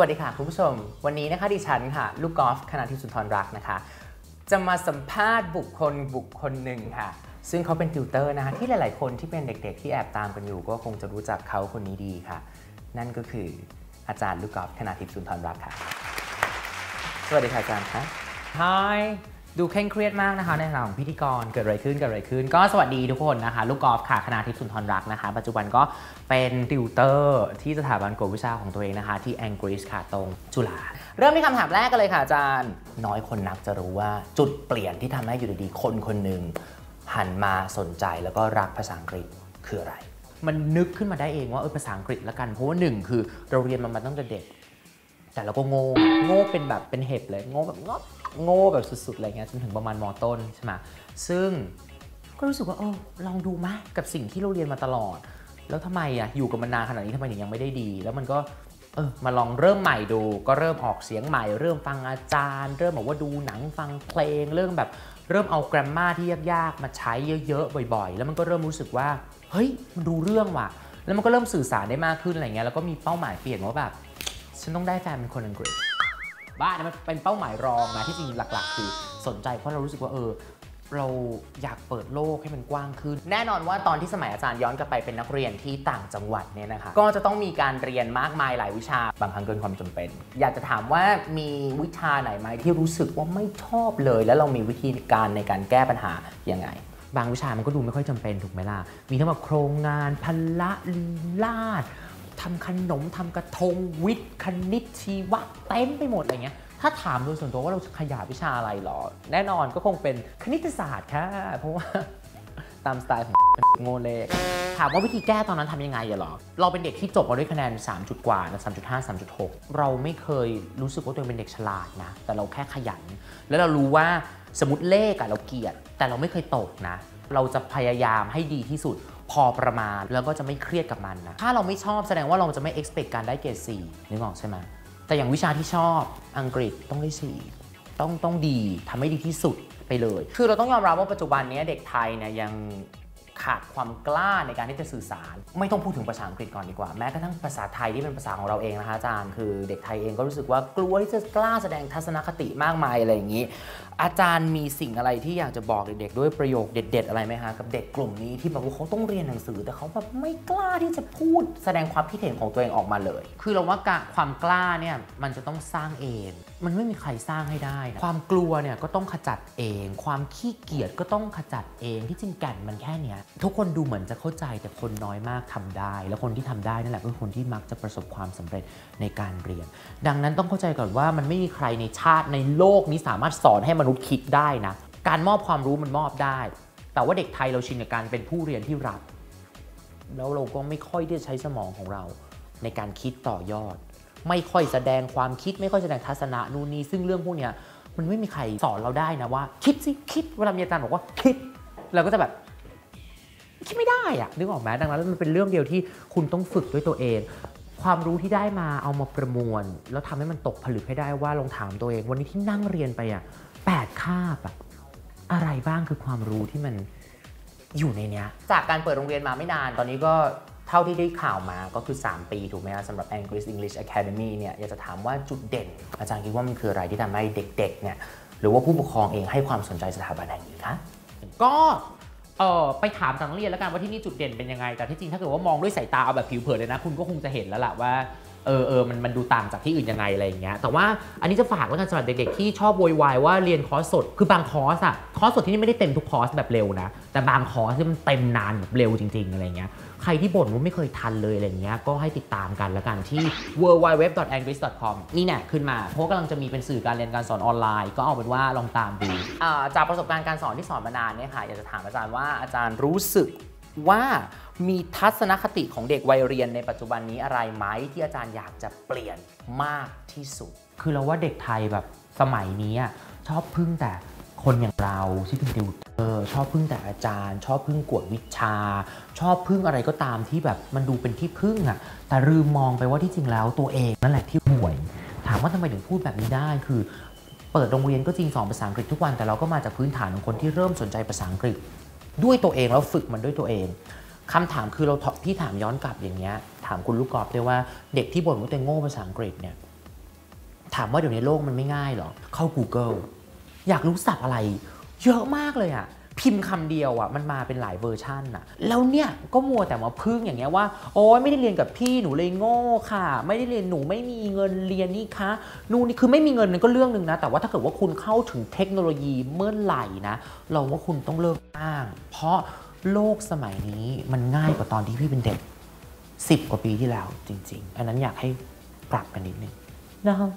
วัสดีค่ะคุณผู้ชม วันนี้นะคะดิฉันค่ะ ลูกกอล์ฟคณะที่สุนทรรักนะคะ จะมาสัมภาษณ์บุคคลบุคคลหนึ่งค่ะ ซึ่งเขาเป็นติวเตอร์นะคะที่หลาย ๆ คนที่เป็นเด็ก ๆ ที่แอบตามกันอยู่ ก็คงจะรู้จักเขาคนนี้ดีค่ะ นั่นก็คืออาจารย์ลูกกอล์ฟคณะทิพย์สุนทรรักค่ะ สวัสดีค่ะอาจารย์คะ Hi ดูเคร่งเครียดมากนะคะในฐานะของพิธีกรเกิดอะไรขึ้นเกิดอะไรขึ้น ก็สวัสดีทุกคนนะคะ ลูกกอล์ฟค่ะคณะทิพย์สุนทรรักนะคะ ปัจจุบันก็เป็นติวเตอร์ที่สถาบันกวดวิชาของตัวเองนะคะ ที่แองกฤษค่ะตรงจุฬาเริ่มที่คำถามแรกกันเลยค่ะอาจารย์ น้อยคนนักจะรู้ว่าจุดเปลี่ยนที่ทำให้อยู่ดีๆคนคนหนึ่งหันมาสนใจแล้วก็รักภาษาอังกฤษคืออะไร มันนึกขึ้นมาได้เองว่าเออภาษาอังกฤษละกันเพราะว่าหนึ่งคือเราเรียนมันมาตั้งแต่เด็ก แต่เราก็โง่โง่เป็นแบบเป็นเห็บเลยโง่แบบงอ โง่แบบสุดๆอะไรเงี้ยจนถึงประมาณมต้นใช่ไหมซึ่งก็รู้สึกว่าเออลองดูมะกับสิ่งที่เราเรียนมาตลอด แล้วทำไมอะอยู่กับมันนานขนาดนี้ทำไมถึงยังไม่ได้ดี แล้วมันก็เออมาลองเริ่มใหม่ดู ก็เริ่มออกเสียงใหม่ เริ่มฟังอาจารย์ เริ่มบอกว่าดูหนังฟังเพลง เริ่มแบบเริ่มเอาแกรมมาที่ยากๆมาใช้เยอะๆบ่อย ๆ แล้วมันก็เริ่มรู้สึกว่าเฮ้ยมันดูเรื่องว่ะ แล้วมันก็เริ่มสื่อสารได้มากขึ้นอะไรเงี้ยแล้วก็มีเป้าหมายเปลี่ยนว่าแบบฉันต้องได้แฟนเป็นคนอังกฤษ บ้านมันเป็นเป้าหมายรองนะที่จริงหลัก ๆ คือสนใจเพราะเรารู้สึกว่าเออเราอยากเปิดโลกให้มันกว้างขึ้น แน่นอนว่าตอนที่สมัยอาจารย์ย้อนกลับไปเป็นนักเรียนที่ต่างจังหวัดเนี่ยนะคะก็จะต้องมีการเรียนมากมายหลายวิชาบางครั้งเกินความจำเป็น อยากจะถามว่ามีวิชาไหนไหมที่รู้สึกว่าไม่ชอบเลย แล้วเรามีวิธีการในการแก้ปัญหายังไง บางวิชามันก็ดูไม่ค่อยจำเป็นถูกไหมล่ะมีทั้งแบบโครงงานพละลีลาศ ทำขนมทำกระทงวิทย์คณิตชีวะเต็มไปหมดอะไรเงี้ยถ้าถามโดยส่วนตัวว่าเราจะขยายวิชาอะไรหรอ แน่นอนก็คงเป็นคณิตศาสตร์ค่ะ เพราะว่าตามสไตล์ของโง่เลขถามว่าวิธีแก้ตอนนั้นทำยังไงอะหรอ เราเป็นเด็กที่จบมาด้วยคะแนน 3 จุดกว่านะ3.5 3.6 เราไม่เคยรู้สึกว่าตัวเองเป็นเด็กฉลาดนะ แต่เราแค่ขยัน แล้วเรารู้ว่าสมมติเลขอะเราเกลียด แต่เราไม่เคยตกนะ เราจะพยายามให้ดีที่สุด พอประมาณแล้วก็จะไม่เครียดกับมันนะถ้าเราไม่ชอบแสดงว่าเราจะไม่ expect การได้เกรด4นึกออกใช่ไหมแต่อย่างวิชาที่ชอบอังกฤษต้องได้4ต้องต้องดีทำให้ดีที่สุดไปเลย คือเราต้องยอมรับว่าปัจจุบันนี้เด็กไทยเนี่ยยัง ขาดความกล้าในการที่จะสื่อสาร ไม่ต้องพูดถึงภาษาอังกฤษก่อนดีกว่า แม้กระทั่งภาษาไทยที่เป็นภาษาของเราเองนะคะอาจารย์ คือเด็กไทยเองก็รู้สึกว่ากลัวที่จะกล้าแสดงทัศนคติมากมายอะไรอย่างนี้ อาจารย์มีสิ่งอะไรที่อยากจะบอกเด็กๆด้วยประโยคเด็ด ๆ อะไรไหมคะกับเด็กกลุ่มนี้ที่แบบว่าเขาต้องเรียนหนังสือ แต่เขาแบบไม่กล้าที่จะพูดแสดงความคิดเห็นของตัวเองออกมาเลย คือเราว่ากะความกล้าเนี่ยมันจะต้องสร้างเอง มันไม่มีใครสร้างให้ได้นะความกลัวเนี่ยก็ต้องขจัดเอง ความขี้เกียจก็ต้องขจัดเองที่จริงแก่นมันแค่เนี้ยทุกคนดูเหมือนจะเข้าใจแต่คนน้อยมากทำได้ แล้วคนที่ทำได้นั่นแหละคือคนที่มักจะประสบความสำเร็จในการเรียน ดังนั้นต้องเข้าใจก่อนว่ามันไม่มีใครในชาติในโลกนี้สามารถสอนให้มนุษย์คิดได้นะการมอบความรู้มันมอบได้ แต่ว่าเด็กไทยเราชินกับการเป็นผู้เรียนที่รับ แล้วเราก็ไม่ค่อยได้ใช้สมองของเรา ในการคิดต่อยอด ไม่ค่อยแสดงความคิดไม่ค่อยแสดงทัศนะนู่นนี่ซึ่งเรื่องพวกเนี้ยมันไม่มีใครสอนเราได้นะว่า คิดสิคิดเวลามีอาจารย์บอกว่าคิดเราก็จะแบบ คิดไม่ได้อะนึกออกไหมดังนั้นมันเป็นเรื่องเดียวที่คุณต้องฝึกด้วยตัวเอง ความรู้ที่ได้มาเอามาประมวล แล้วทำให้มันตกผลึกให้ได้ว่าลองถามตัวเอง วันนี้ที่นั่งเรียนไปอะแปดคาบอะอะไรบ้างคือความรู้ที่มันอยู่ในเนี้ย จากการเปิดโรงเรียนมาไม่นานตอนนี้ก็เท่าที่ได้ข่าวมาก็คือ 3 ปีถูกไหมครับสำหรับ English English Academy เนี่ยอยากจะถามว่าจุดเด่น อาจารย์คิดว่ามันคืออะไรที่ทำให้เด็กๆเนี่ยหรือว่าผู้ปกครองเองให้ความสนใจสถาบันแห่งนี้คะก็ เออไปถามจากนักเรียนแล้วกันว่าที่นี่จุดเด่นเป็นยังไง แต่ที่จริงถ้าเกิดว่ามองด้วยสายตาเอาแบบผิวเผินเลยนะ คุณก็คงจะเห็นแล้วล่ะว่า เออเออมันมันดูต่างจากที่อื่นยังไงอะไรอย่างเงี้ยแต่ว่าอันนี้จะฝากแล้วกันสำหรับเด็กๆที่ชอบโวยวายว่าเรียนคอร์สสดคือบางคอร์สอะคอร์สสดที่นี่ไม่ได้เต็มทุกคอร์สแบบเร็วนะ แต่บางคอร์สที่มันเต็มนานแบบเร็วจริง ๆ อะไรเงี้ยใครที่บ่นว่าไม่เคยทันเลยอะไรเงี้ยก็ให้ติดตามกันแล้วกันที่ www.english.com นี่เนี่ยขึ้นมาเพราะกำลังจะมีเป็นสื่อการเรียนการสอนออนไลน์ ก็เอาเป็นว่าลองตามดูจากประสบการณ์การสอนที่สอนมานานเนี่ยค่ะอยากจะถามอาจารย์ว่าอาจารย์รู้สึก ว่ามีทัศนคติของเด็กวัยเรียนในปัจจุบันนี้อะไรไหมที่อาจารย์อยากจะเปลี่ยนมากที่สุด คือเราว่าเด็กไทยแบบสมัยนี้ชอบพึ่งแต่คนอย่างเราที่เป็นติวเตอร์ชอบพึ่งแต่อาจารย์ ชอบพึ่งกวดวิชา ชอบพึ่งอะไรก็ตามที่แบบมันดูเป็นที่พึ่งอะ แต่ลืมมองไปว่าที่จริงแล้วตัวเองนั่นแหละที่ห่วย ถามว่าทำไมถึงพูดแบบนี้ได้คือเปิดโรงเรียนก็จริงสอนภาษาอังกฤษทุกวันแต่เราก็มาจากพื้นฐานของคนที่เริ่มสนใจภาษาอังกฤษ ด้วยตัวเองแล้วฝึกมันด้วยตัวเองคำถามคือเราพี่ถามย้อนกลับอย่างเงี้ยถามคุณลูกกอล์ฟด้วยว่าเด็กที่บ่นว่าตัวเองโง่ภาษาอังกฤษเนี่ยถามว่าเดี๋ยวในโลกมันไม่ง่ายหรอ เข้า Google อยากรู้ศัพท์อะไร เยอะมากเลยอะ พิมพ์คำเดียวอะมันมาเป็นหลายเวอร์ชันอะแล้วเนี่ยก็มัวแต่มาพึ่งอย่างเงี้ยว่าโอ้ยไม่ได้เรียนกับพี่หนูเลยโง่ค่ะ ไม่ได้เรียนหนูไม่มีเงินเรียนนี่คะนู่นนี่คือไม่มีเงินนั่นก็เรื่องหนึ่งนะ แต่ว่าถ้าเกิดว่าคุณเข้าถึงเทคโนโลยีเมื่อไหร่นะ เราว่าคุณต้องเลิกอ้าง เพราะโลกสมัยนี้มันง่ายกว่าตอนที่พี่เป็นเด็ก 10 กว่าปีที่แล้วจริง ๆ อันนั้นอยากให้ปรับกันนิดนึงนะครับ